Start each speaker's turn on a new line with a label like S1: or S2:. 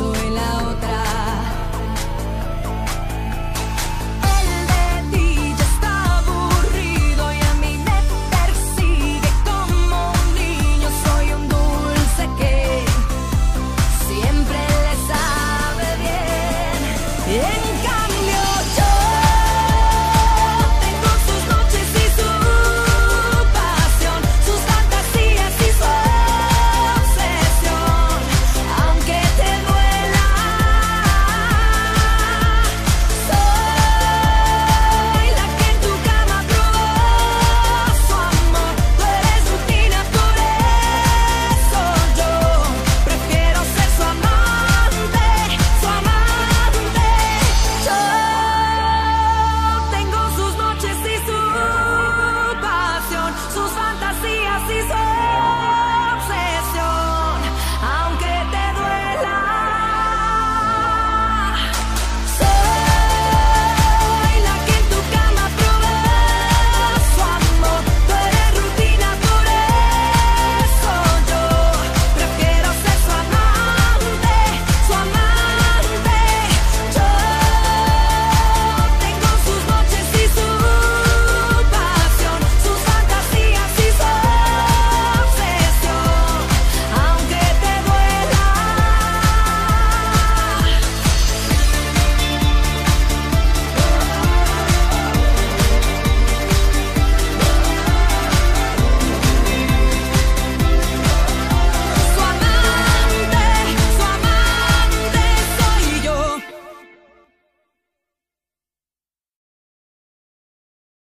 S1: soy la otra.